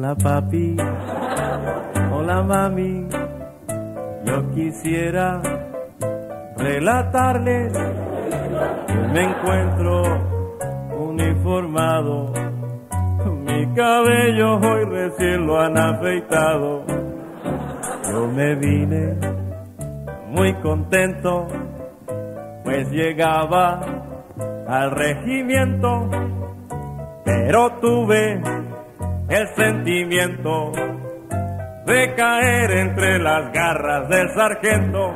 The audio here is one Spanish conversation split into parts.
Hola papi, hola mami, yo quisiera relatarles que me encuentro uniformado, mi cabello hoy recién lo han afeitado, yo me vine muy contento, pues llegaba al regimiento, pero tuve el sentimiento de caer entre las garras del sargento.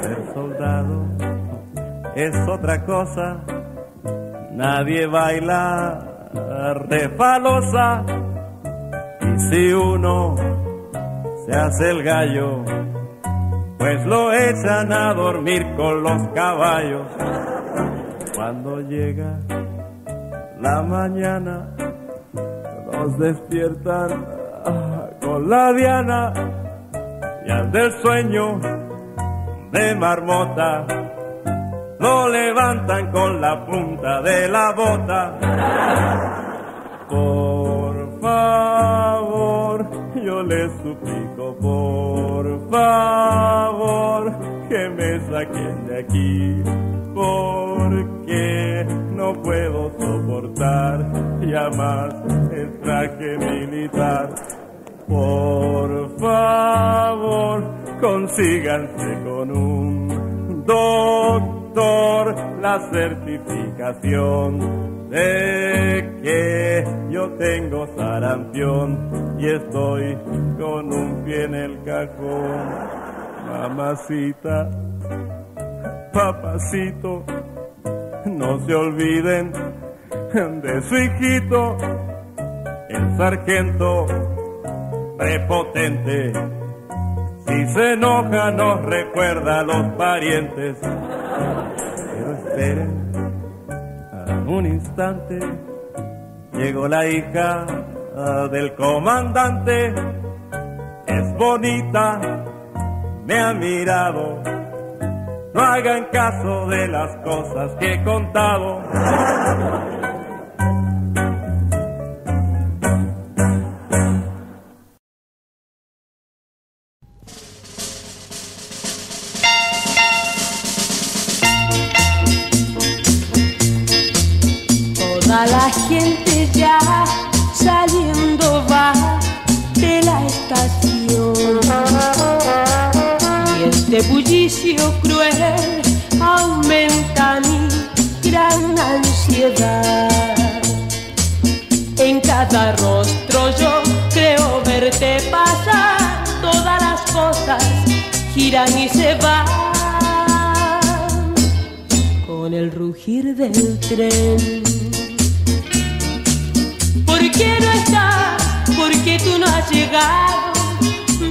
Ser soldado es otra cosa, nadie baila refalosa y si uno se hace el gallo, pues lo echan a dormir con los caballos. Cuando llega la mañana, nos despiertan ah, con la diana y al del sueño de marmota lo levantan con la punta de la bota. Por favor, yo le suplico, por favor, que me saquen de aquí, porque no puedo soportar ya más el traje militar. Por favor, consíganse con un doctor la certificación de que yo tengo sarampión y estoy con un pie en el cajón. Mamacita, papacito, no se olviden de su hijito, el sargento prepotente. Si se enoja nos recuerda a los parientes. Pero esperen un instante, llegó la hija del comandante. Es bonita, me ha mirado. No hagan caso de las cosas que he contado. Y se van con el rugir del tren. ¿Por qué no estás? ¿Por qué tú no has llegado?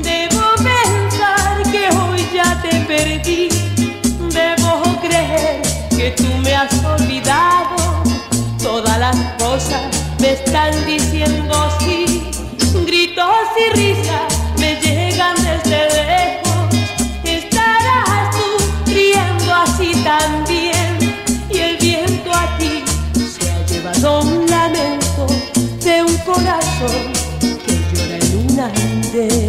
Debo pensar que hoy ya te perdí. Debo creer que tú me has olvidado. Todas las cosas me están diciendo sí. Gritos y risas que llora en un andén.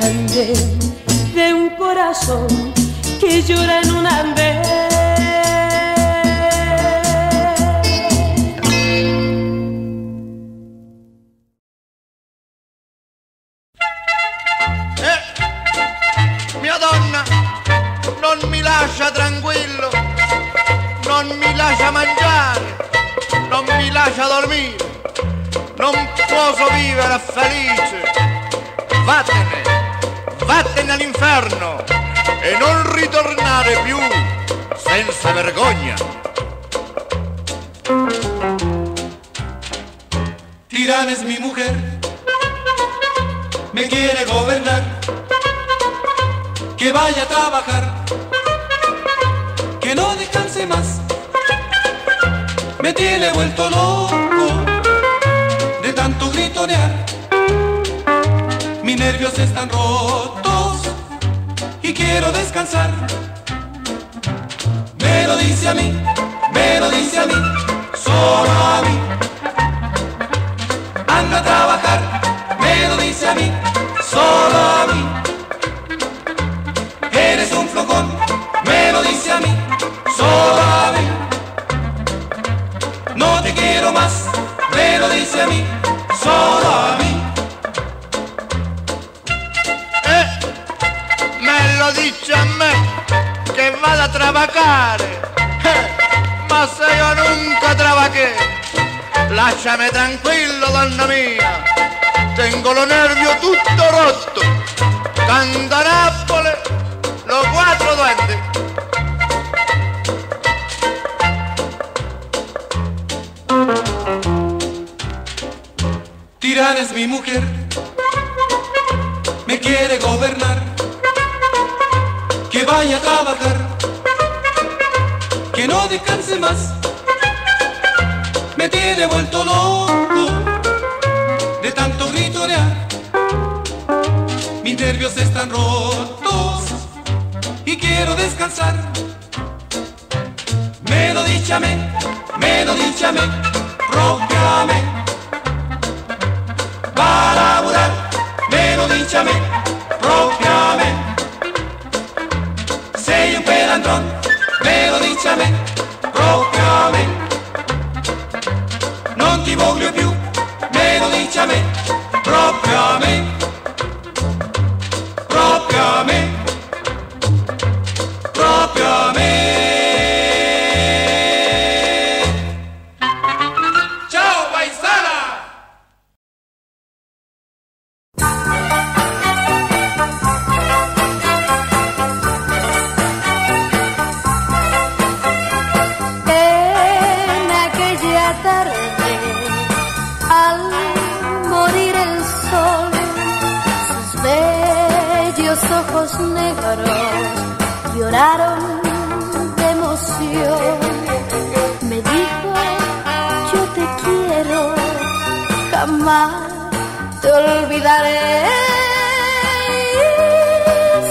De un corazón que llora en un andén. Lasciami tranquillo donna mia, tengo lo nervio tutto rotto, canta Napoli, lo quattro duendes. Tirana es mi mujer, me quiere gobernar, que vaya a trabajar, que no descanse más, me tiene vuelto loco de tanto gritonear, mis nervios están rotos y quiero descansar. Me lo díchame, me lo díchame, proclame para laburar, me lo díchame, propiame. Sei un pelandrón, me voglio più, me lo dici a me, proprio a me. Olvidaré.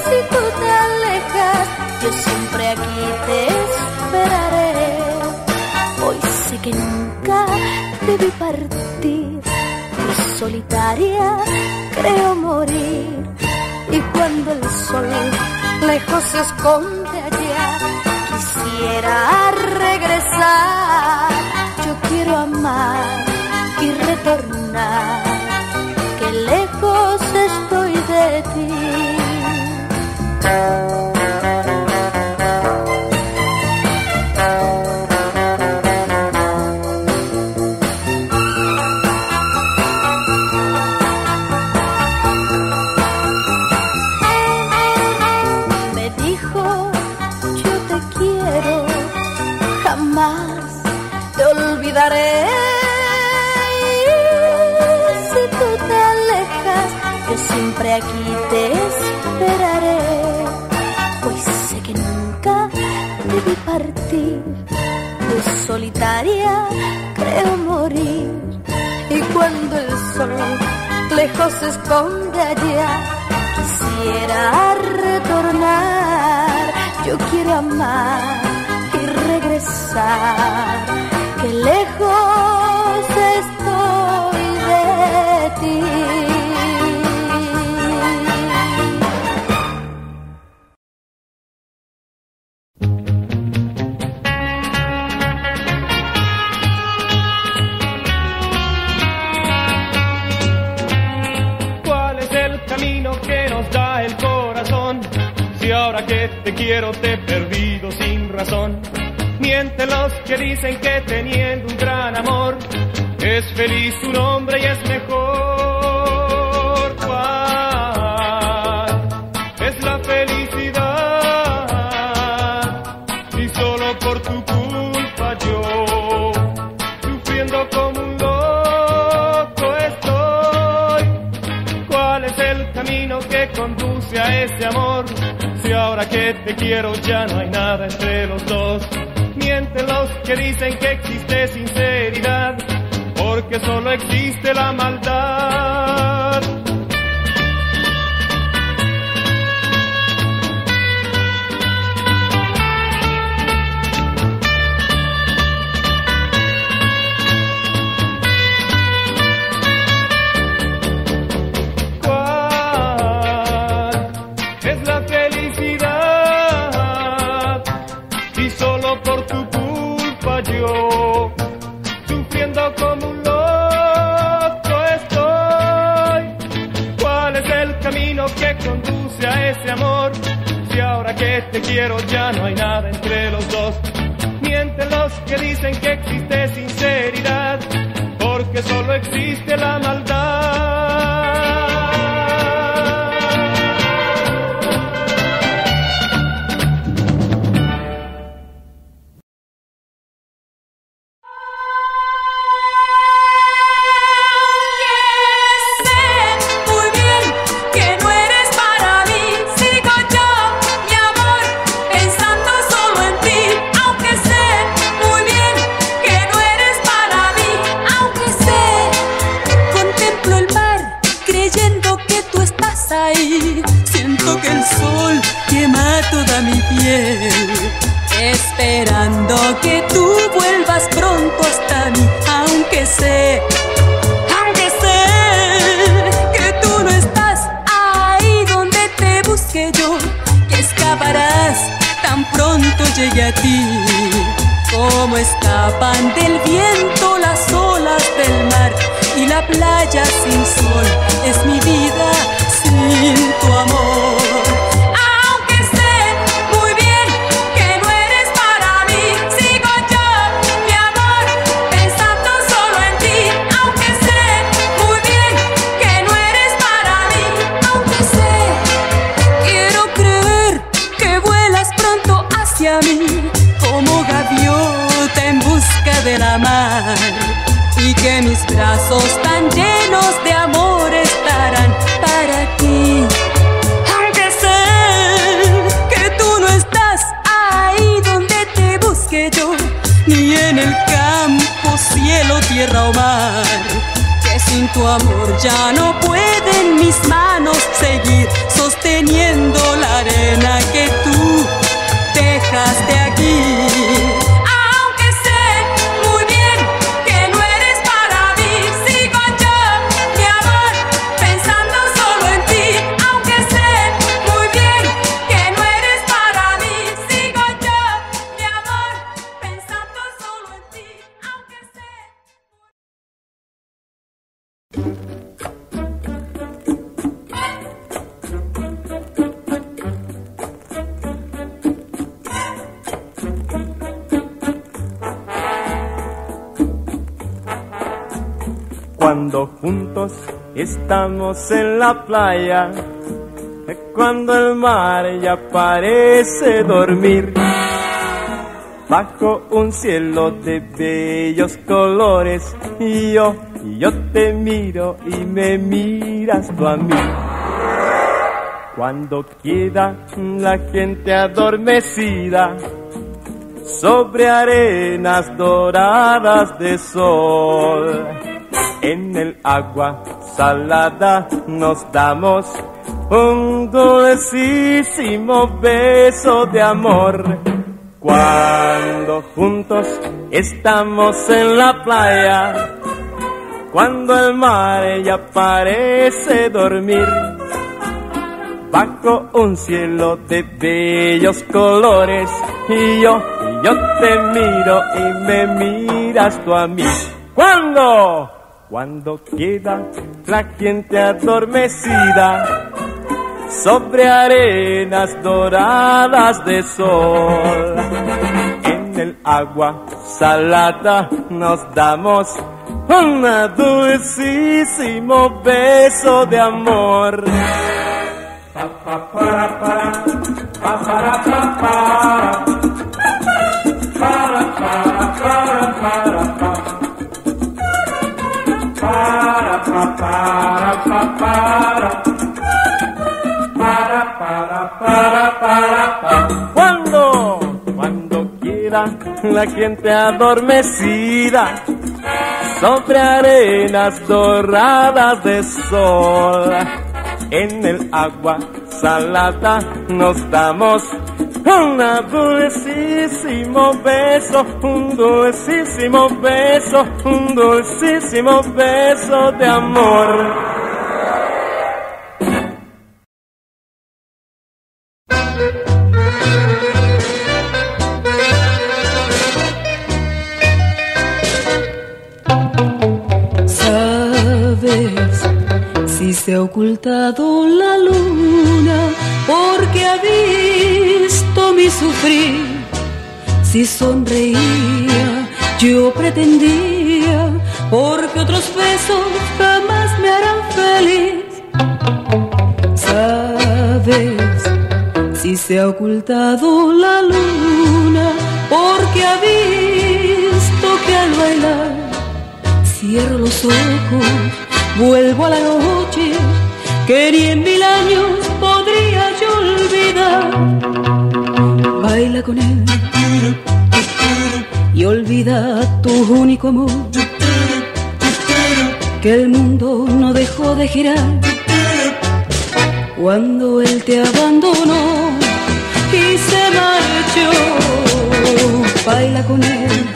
Si tú te alejas, yo siempre aquí te esperaré. Hoy sé que nunca debí partir, y solitaria creo morir. Y cuando el sol lejos se esconde allá, quisiera regresar. Yo quiero amar y retornar, que lejos estoy creo morir. Y cuando el sol lejos se esconde allá, quisiera retornar. Yo quiero amar y regresar, que lejos pero te he perdido sin razón. Mienten los que dicen que existe la maldad. tu amor ya no pueden mis manos. en la playa, cuando el mar ya parece dormir. Bajo un cielo de bellos colores y yo, yo te miro y me miras tú a mí. Cuando queda la gente adormecida, sobre arenas doradas de sol. En el agua ensalada nos damos un dulcísimo beso de amor. Cuando juntos estamos en la playa, cuando el mar ya parece dormir, bajo un cielo de bellos colores, y yo, yo te miro y me miras tú a mí. ¿Cuándo? Cuando queda la gente adormecida sobre arenas doradas de sol, en el agua salada nos damos un dulcísimo beso de amor. Pa, pa, para, para, pa, para, pa, para. Para, para, para, para, pa. Para, pa, para, pa, para. Para, para, para, para, pa. Cuando, cuando quiera la gente adormecida sobre arenas doradas de sol. En el agua salada nos damos un dulcísimo beso, un dulcísimo beso, un dulcísimo beso de amor. Sabes si se ha ocultado la luna porque ha mi sufrir. Si sonreía, yo pretendía porque otros besos jamás me harán feliz. Sabes si se ha ocultado la luna porque ha visto que al bailar Cierro los ojos, vuelvo a la noche que ni en mil años podría yo olvidar. Con él y olvida tu único amor. Que el mundo no dejó de girar cuando él te abandonó y se marchó. Baila con él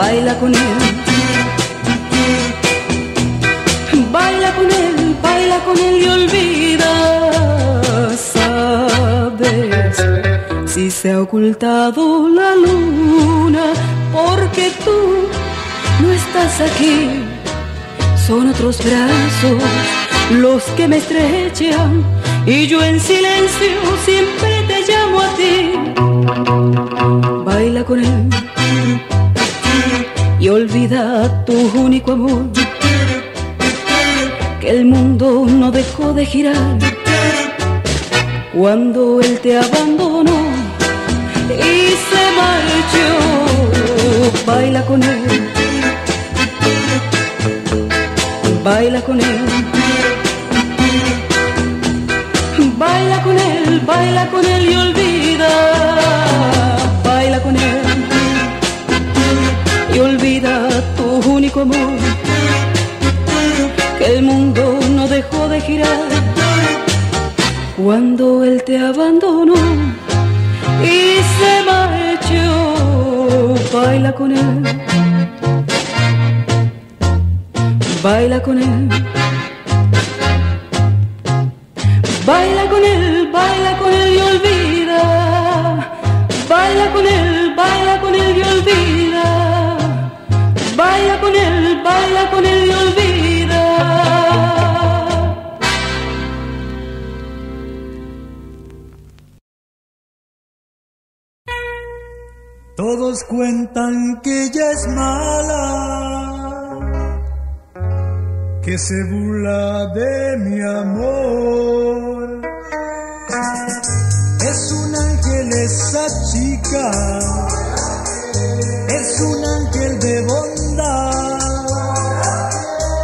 baila con él. Baila con él, baila con él y olvida. Se ha ocultado la luna porque tú no estás aquí. Son otros brazos los que me estrechan y yo en silencio siempre te llamo a ti. Baila con él y olvida tu único amor. Que el mundo no dejó de girar cuando él te abandonó y se marchó. Baila con él, baila con él. Baila con él, baila con él y olvida. Baila con él y olvida tu único amor. Que el mundo no dejó de girar cuando él te abandonó y se marchó. Baila con él, baila con él. Baila con él, baila con él y olvida. Baila con él, baila con él y olvida. Baila con él, Cuentan que ella es mala, que se burla de mi amor. Es un ángel esa chica, es un ángel de bondad.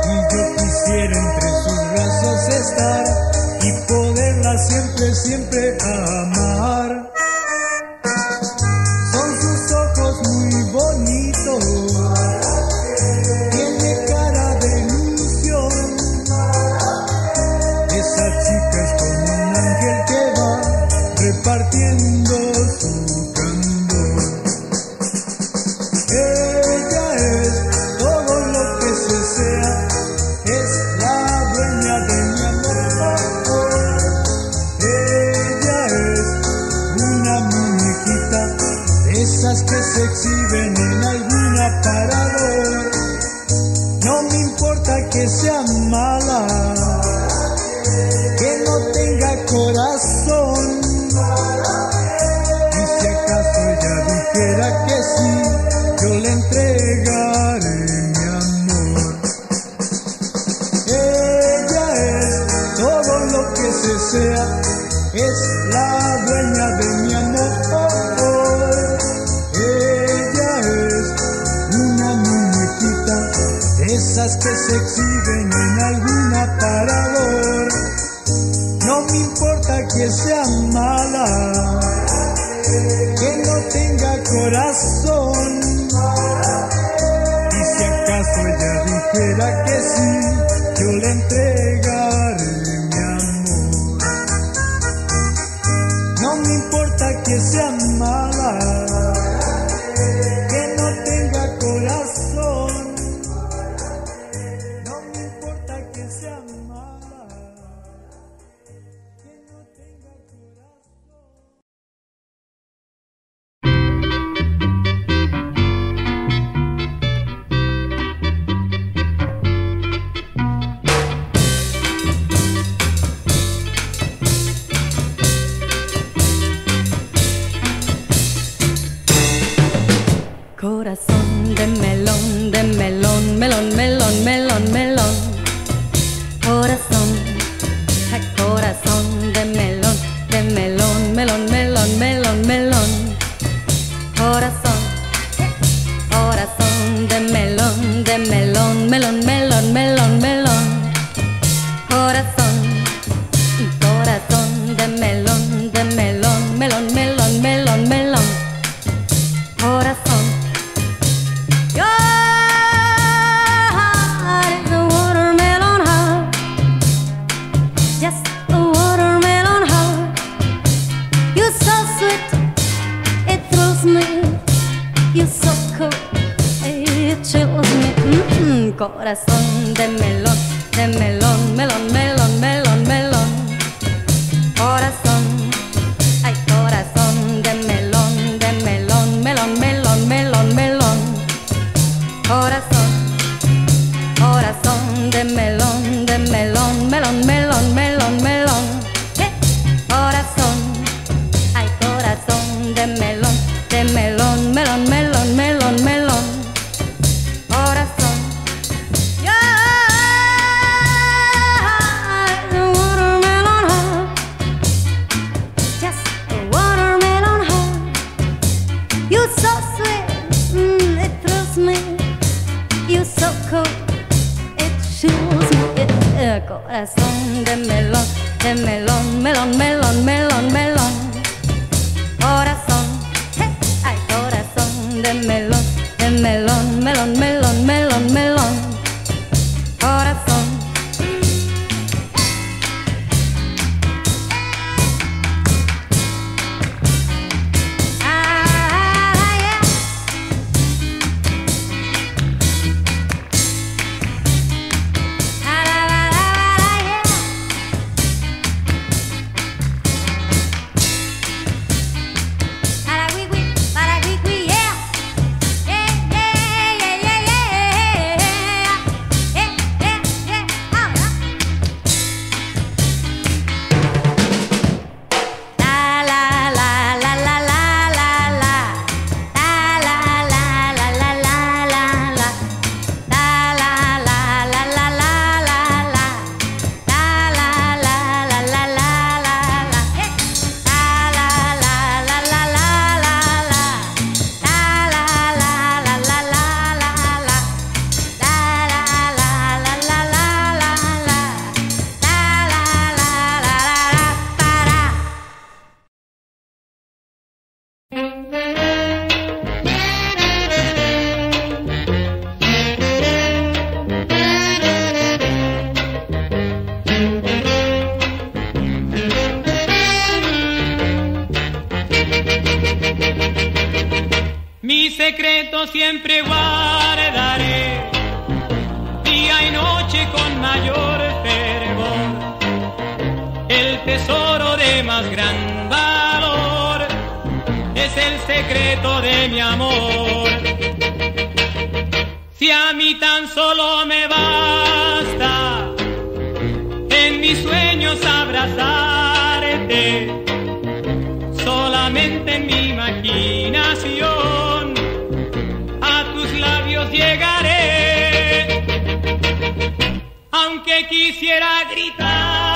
Y yo quisiera entre sus brazos estar y poderla siempre, siempre amar. decir, yo le entrego. corazón de melodía. de melón, de melón, melón, melón, melón, melón. Si a mí tan solo me basta en mis sueños abrazarte, solamente en mi imaginación a tus labios llegaré, aunque quisiera gritar.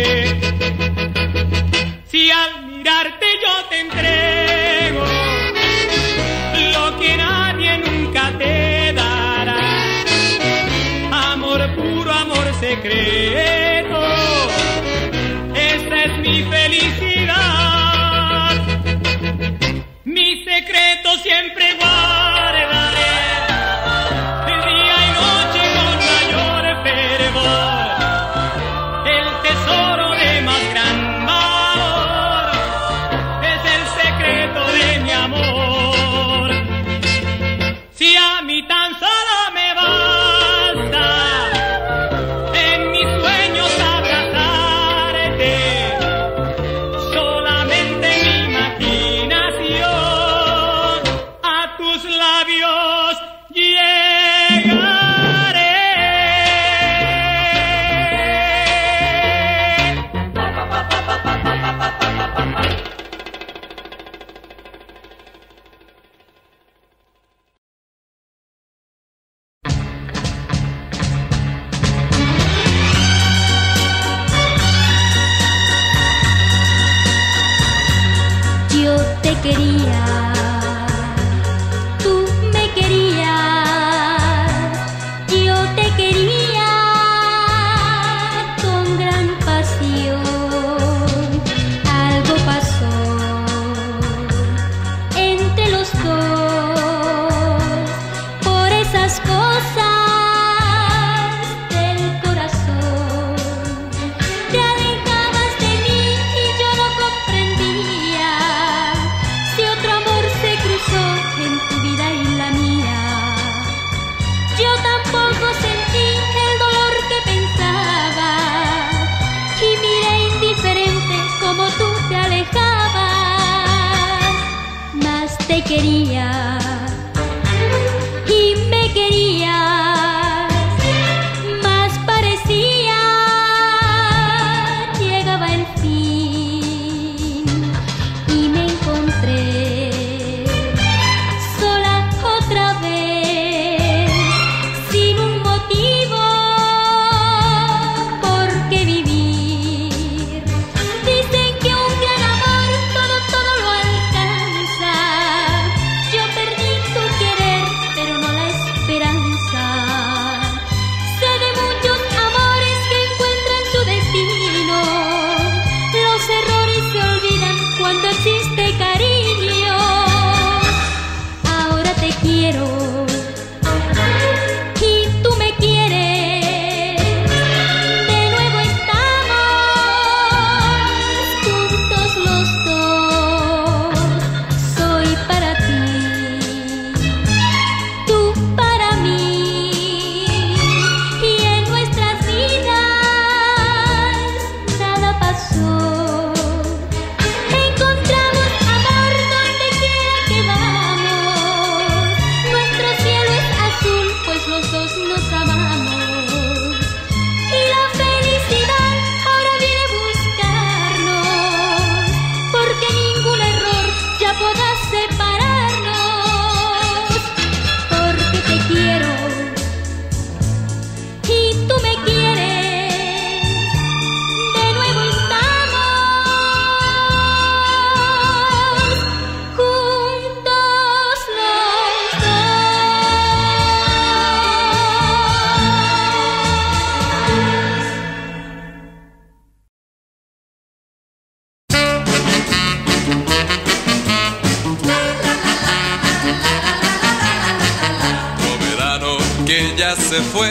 que ya se fue,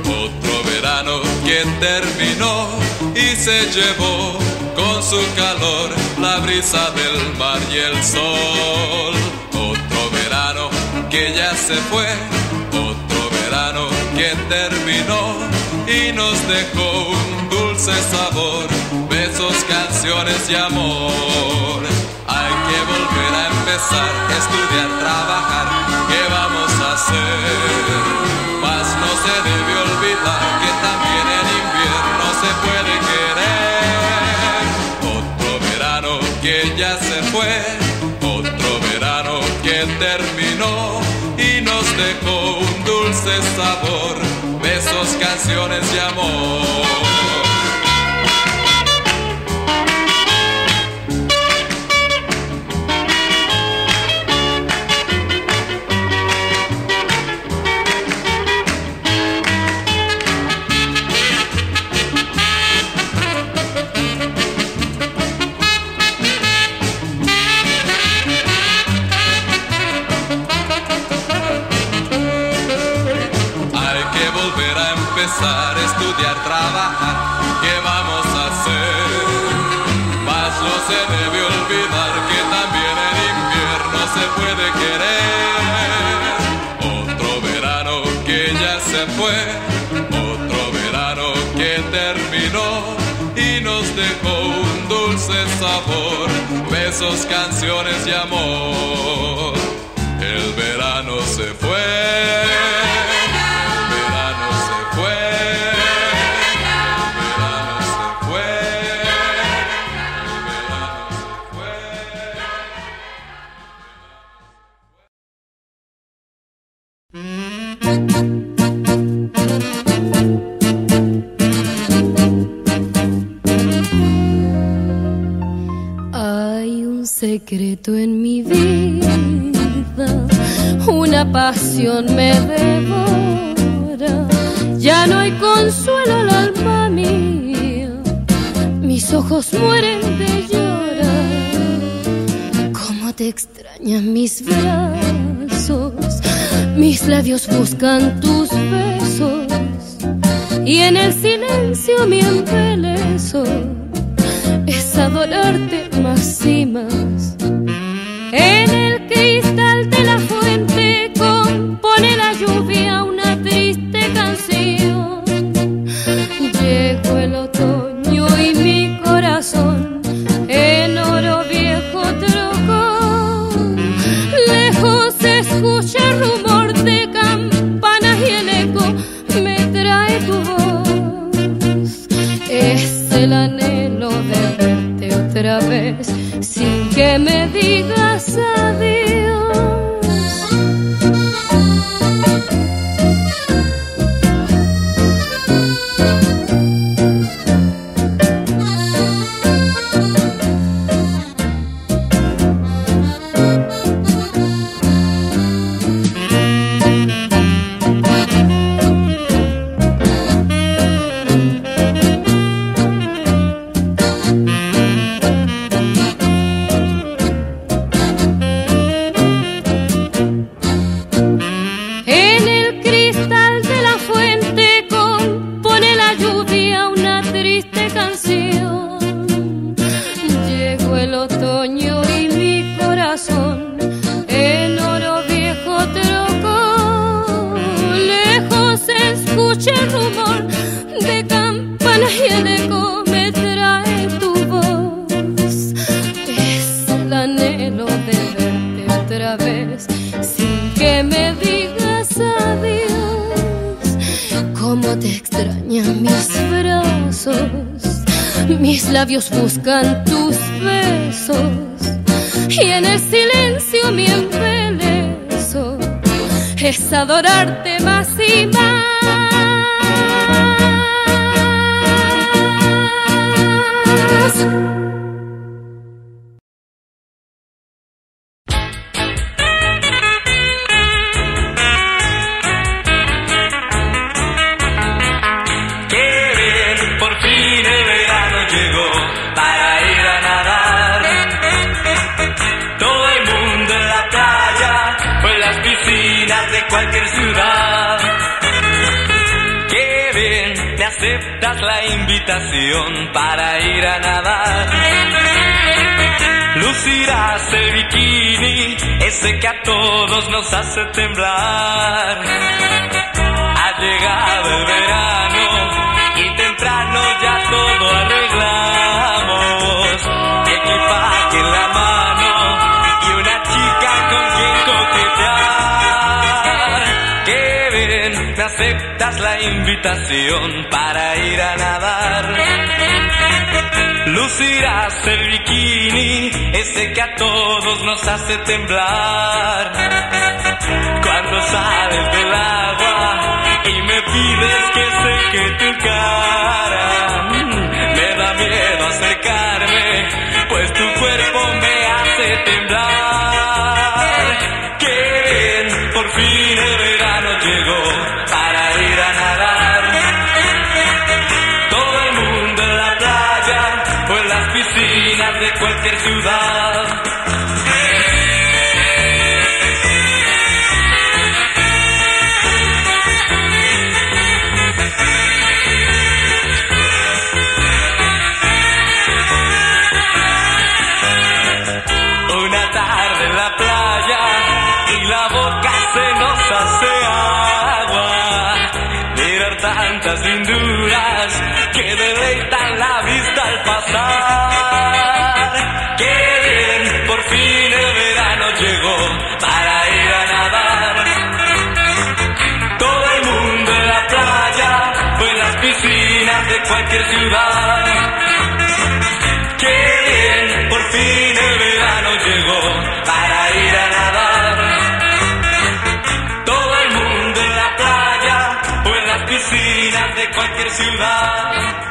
otro verano que terminó y se llevó con su calor la brisa del mar y el sol. Otro verano que ya se fue, otro verano que terminó y nos dejó un dulce sabor, besos, canciones y amor. Hay que volver a empezar, estudiar, trabajar, ¿qué vamos a hacer? Que también en invierno se puede querer. Otro verano que ya se fue, otro verano que terminó y nos dejó un dulce sabor, besos, canciones y amor. Besos, canciones y amor. El verano se fue. Pasión me devora. Ya no hay consuelo al alma mía, mis ojos mueren de llorar. Cómo te extrañan mis brazos, mis labios buscan tus besos y en el silencio mi embeleso es adorarte más y más. En el cristal de cualquier ciudad. Qué bien, me aceptas la invitación para ir a nadar. Lucirás el bikini, ese que a todos nos hace temblar. Ha llegado el verano y temprano ya todo arreglamos. invitación para ir a nadar. Lucirás el bikini, ese que a todos nos hace temblar. Cuando sales del agua y me pides que seque tu cara, mm, me da miedo acercarme, pues tu cuerpo me hace temblar. Que por fin eres cualquier ciudad. Una tarde en la playa y la boca se nos hace agua. Mirar tantas linduras que deleitan la vista al pasar. cualquier ciudad. Qué bien, por fin el verano llegó para ir a nadar. Todo el mundo en la playa o en las piscinas de cualquier ciudad.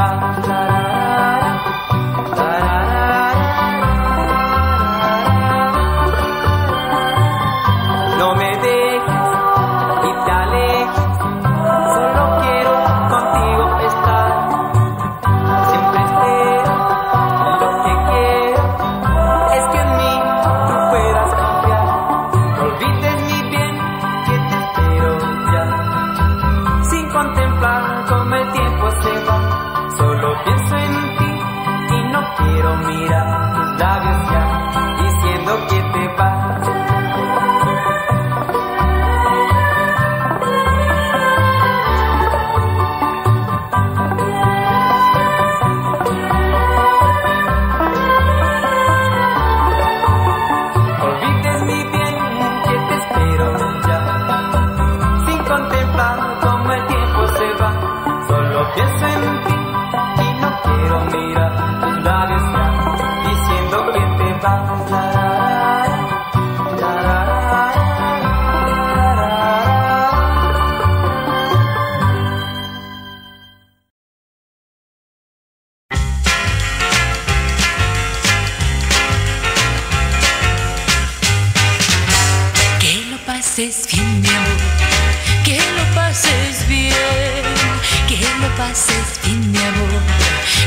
about love. Pases bien, mi amor. Que lo pases bien. Que lo pases bien, mi amor.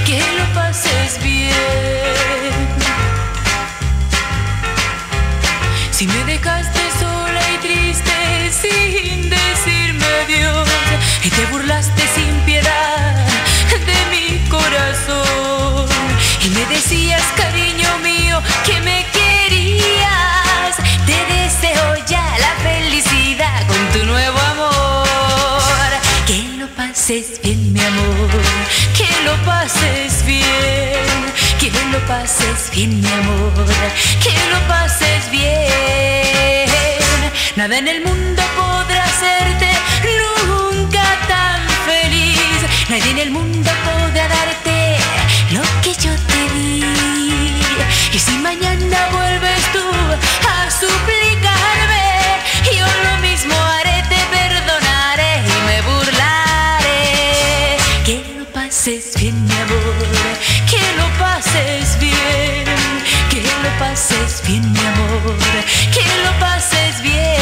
Que lo pases bien. Si me dejaste sola y triste sin decirme adiós y te burlaste sin pases bien mi amor. Que lo pases bien. Nada en el mundo podrá hacerte nunca tan feliz. Nadie en el mundo podrá darte lo que yo te di. Y si mañana vuelves tú a suplicarme bien mi amor que lo pases bien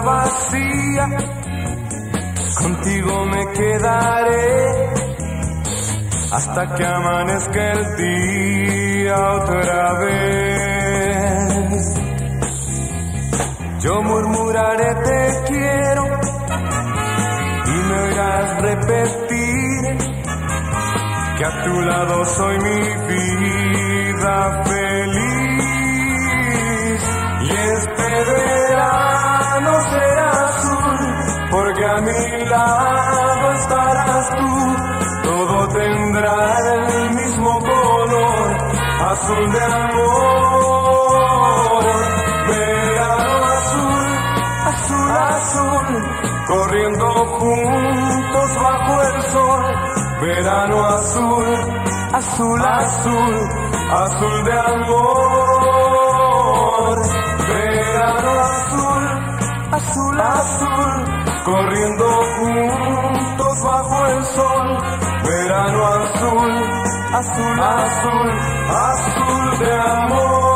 vacía, contigo me quedaré hasta que amanezca el día otra vez. Yo murmuraré te quiero y me oirás repetir que a tu lado soy mi vida feliz. Y este Todo tendrá el mismo color, azul de amor. Verano azul, azul, azul, corriendo juntos bajo el sol. Verano azul, azul, azul, azul de amor. Verano azul, azul, azul, corriendo juntos bajo el sol. Verano azul, azul, azul, azul de amor.